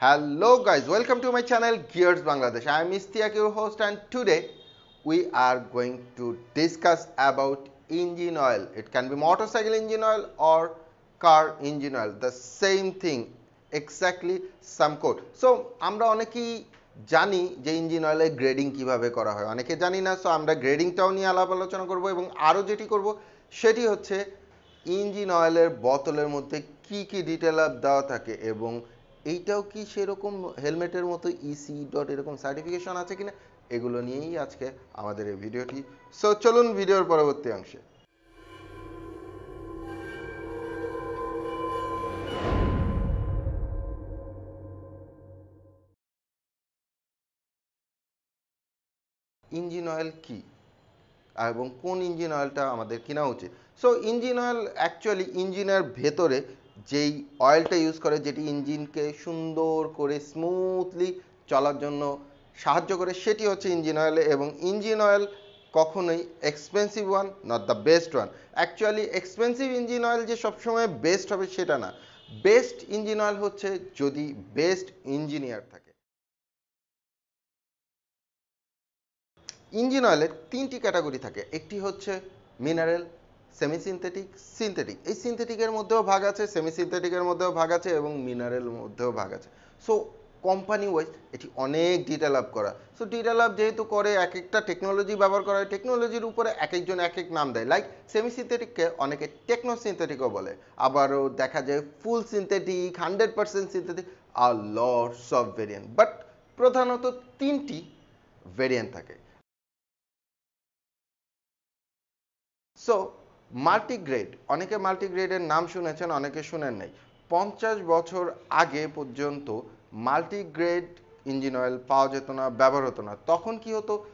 Hello guys, welcome to my channel Gears Bangladesh. I am Istiak, your host, and today we are going to discuss about engine oil. It can be motorcycle engine oil or car engine oil. The same thing, exactly some code. So আমরা অনেকেই জানি যে engine অয়েলের grading কীভাবে করা হয় অনেকে জানি না সো আমরা গ্রেডিংটাও নিয়ে আলাপ আলোচনা করব এবং আরও যেটি করব সেটি হচ্ছে ইঞ্জিন অয়েলের বোতলের মধ্যে কি কি ডিটেল দেওয়া থাকে এবং এইটাও কি সেরকম হেলমেটের মতো ইসি ডট এরকম সার্টিফিকেশন আছে কিনা? এগুলো নিয়েই আজকে আমাদের এই ভিডিওটি। সো চলুন ভিডিওর পরবর্তী অংশে। ইঞ্জিন অয়েল কি? এবং কোন ইঞ্জিন অয়েলটা আমাদের কেনা উচিত? সো ইঞ্জিন অয়েল অ্যাকচুয়ালি ইঞ্জিনের ভেতরে যেই অয়েলটা ইউজ করে, যেটি ইঞ্জিনকে সুন্দর করে স্মুথলি চলার জন্য সাহায্য করে, সেটি হচ্ছে ইঞ্জিন অয়েল এবং ইঞ্জিন অয়েল কখনোই expensive one not the best one actually expensive engine oil যে সবসময় বেস্ট হবে সেটা না। বেস্ট ইঞ্জিন অয়েল হচ্ছে যদি বেস্ট ইঞ্জিনিয়ার থাকে। ইঞ্জিন অয়েলের তিনটি ক্যাটাগরি থাকে। একটি হচ্ছে মিনারেল সেমি সিনথেটিক সিনথেটিক এই সিনথেটিকের মধ্যেও ভাগ আছে সেমি সিনথেটিকের মধ্যেও ভাগ আছে এবং মিনারেল মধ্যেও ভাগ আছে। সো কোম্পানি ওয়াইজ এটি অনেক ডিটেল আপ করা। সো ডিটেল আপ যেহেতু করে এক একটা টেকনোলজি ব্যবহার করা হয় টেকনোলজির উপরে এক একজন এক এক নাম দেয়। লাইক সেমি সিনথেটিককে অনেকে টেকনো সিনথেটিকও বলে। আবারও দেখা যায় full synthetic hundred percent synthetic R lots of variant but প্রধানত তিনটি ভেরিয়েন্ট থাকে। সো মাল্টিগ্রেড, অনেকে মাল্টিগ্রেডের নাম শুনেছেন, অনেকে শুনেন নাই। পঞ্চাশ বছর আগে পর্যন্ত মাল্টিগ্রেড ইঞ্জিন অয়েল পাওয়া যেত না, ব্যবহার হতো না। তখন কি হতো?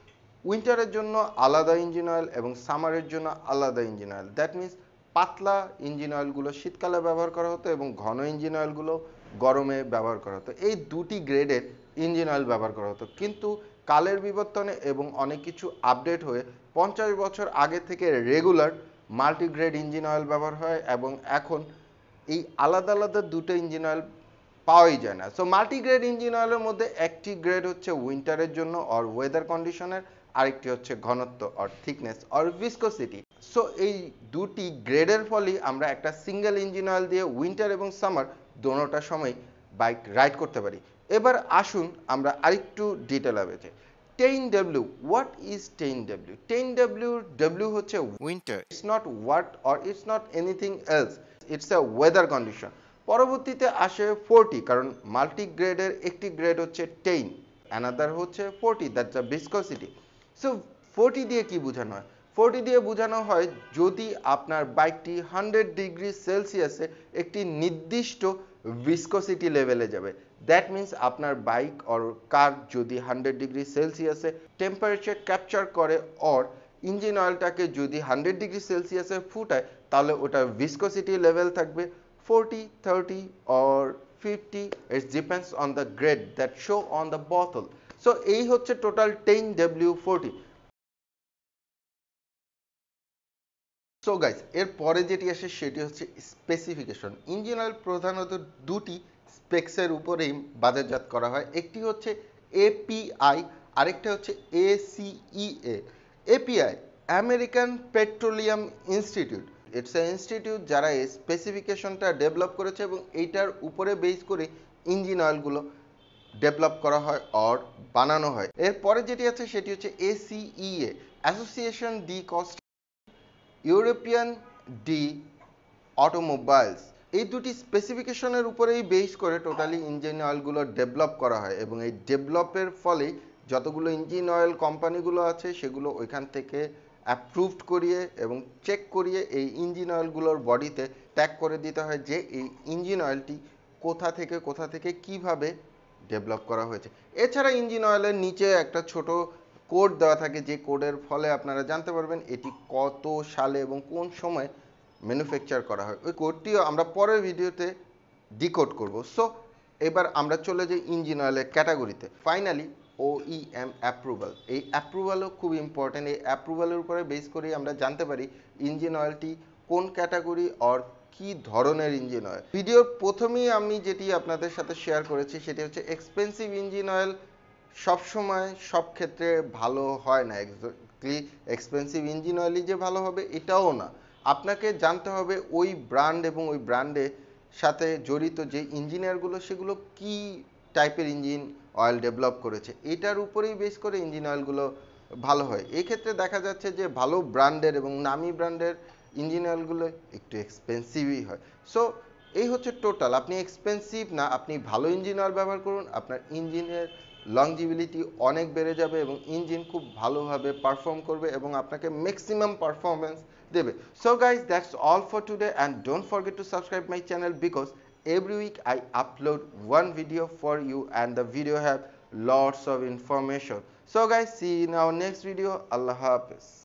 উইন্টারের জন্য আলাদা ইঞ্জিন অয়েল এবং সামারের জন্য আলাদা ইঞ্জিন অয়েল। দ্যাট মিনস পাতলা ইঞ্জিন অয়েলগুলো শীতকালে ব্যবহার করা হতো এবং ঘন ইঞ্জিন অয়েলগুলো গরমে ব্যবহার করা হতো। এই দুটি গ্রেডের ইঞ্জিন অয়েল ব্যবহার করা হতো। কিন্তু কালের বিবর্তনে এবং অনেক কিছু আপডেট হয়ে পঞ্চাশ বছর আগে থেকে রেগুলার মাল্টিগ্রেড ইঞ্জিন অয়েল ব্যবহার হয় এবং এখন এই আলাদা আলাদা দুটো ইঞ্জিন অয়েল পাওয়াই যায় না। সো মাল্টিগ্রেড ইঞ্জিন অয়েলের মধ্যে একটি গ্রেড হচ্ছে উইন্টারের জন্য অর ওয়েদার কন্ডিশনের আরেকটি হচ্ছে ঘনত্ব or thickness or viscosity so এই দুটি গ্রেডের ফলেই আমরা একটা সিঙ্গেল ইঞ্জিন অয়েল দিয়ে উইন্টার এবং সামার দোনোটা সময় বাইক রাইড করতে পারি। এবার আসুন আমরা আরেকটু ডিটেল যাই 10W what is 10W 10W W হচ্ছে winter. It's not what or it's not anything else. It's a weather condition. পরবর্তীতে আসে 40 কারণ মাল্টি গ্রেডের একটি গ্রেড হচ্ছে 10 অ্যানাদার হচ্ছে 40 দ্যাটস আ ভিসকসিটি সো 40 দিয়ে কি বোঝানো হয়? 40 দিয়ে বোঝানো হয় যদি আপনার বাইকটি 100 ডিগ্রি সেলসিয়াসে একটি নির্দিষ্ট ভিসকসিটি লেভেলে যাবে। দ্যাট মিন্স আপনার বাইক অর কার যদি হান্ড্রেড ডিগ্রি সেলসিয়াসে টেম্পারেচার ক্যাপচার করে অর ইঞ্জিন অয়েলটাকে যদি হান্ড্রেড ডিগ্রি সেলসিয়াসে ফুটায়, তাহলে ওটার ভিসকোসিটি লেভেল থাকবে forty thirty or fifty it's depends on the grade that show on the bottle so এই হচ্ছে total ten W forty so guys এর পরে যেটি আসে সেটি হচ্ছে স্পেসিফিকেশন ইঞ্জিন অয়েল প্রধানত দুটি স্পেক্সের উপরেই বাজারজাত করা হয়। একটি হচ্ছে এপিআই আরেকটা হচ্ছে ACEA API American Petroleum Institute. It's a institute যারা এই স্পেসিফিকেশনটা ডেভেলপ করেছে এবং এইটার উপরে বেস করে ইঞ্জিন অয়েলগুলো ডেভেলপ করা হয় অর বানানো হয়। এরপরে যেটি আছে সেটি হচ্ছে ACEA association de cost European de automobiles এই দুটি স্পেসিফিকেশনের উপরেই বেস করে টোটালি ইঞ্জিন অয়েলগুলো ডেভেলপ করা হয় এবং এই ডেভেলপের ফলেই যতগুলো ইঞ্জিন অয়েল কোম্পানিগুলো আছে সেগুলো ওইখান থেকে অ্যাপ্রুভড করিয়ে এবং চেক করিয়ে এই ইঞ্জিন অয়েলগুলোর বডিতে ট্যাগ করে দিতে হয় যে এই ইঞ্জিন অয়েলটি কোথা থেকে কোথা থেকে কীভাবে ডেভেলপ করা হয়েছে। এছাড়া ইঞ্জিন অয়েলের নিচে একটা ছোট কোড দেওয়া থাকে যে কোডের ফলে আপনারা জানতে পারবেন এটি কত সালে এবং কোন সময় ম্যানুফ্যাকচার করা হয়। ওই কোডটিও আমরা পরের ভিডিওতে ডিকোড করব। সো এবার আমরা চলে যাই ইঞ্জিন অয়েলের ক্যাটাগরিতে ফাইনালি ও ইএম অ্যাপ্রুভাল এই অ্যাপ্রুভালও খুব ইম্পর্ট্যান্ট এই অ্যাপ্রুভালের উপরে বেস করেই আমরা জানতে পারি ইঞ্জিন অয়েলটি কোন ক্যাটাগরি অর কি ধরনের ইঞ্জিন অয়েল ভিডিওর প্রথমেই আমি যেটি আপনাদের সাথে শেয়ার করেছি, সেটি হচ্ছে এক্সপেন্সিভ ইঞ্জিন অয়েল সবসময় সব ক্ষেত্রে ভালো হয় না। এক্স্যাক্টলি এক্সপেন্সিভ ইঞ্জিন অয়েলই যে ভালো হবে, এটাও না। আপনাকে জানতে হবে ওই ব্র্যান্ড এবং ওই ব্র্যান্ডের সাথে জড়িত যে ইঞ্জিনিয়ারগুলো সেগুলো কি টাইপের ইঞ্জিন অয়েল ডেভেলপ করেছে। এটার উপরেই বেস করে ইঞ্জিন অয়েলগুলো ভালো হয়। এই ক্ষেত্রে দেখা যাচ্ছে যে ভালো ব্র্যান্ডের এবং নামি ব্র্যান্ডের ইঞ্জিন অয়েলগুলো একটু এক্সপেন্সিভই হয়। সো এই হচ্ছে টোটাল আপনি এক্সপেন্সিভ না, আপনি ভালো ইঞ্জিন অয়েল ব্যবহার করুন, আপনার ইঞ্জিনের লংজিবিলিটি অনেক বেড়ে যাবে এবং ইঞ্জিন খুব ভালোভাবে পারফর্ম করবে এবং আপনাকে ম্যাক্সিমাম পারফরমেন্স দেবে so guys that's all for today and don't forget to subscribe my channel because every week i upload one video for you and the video have lots of information so guys see you in our next video allah hafiz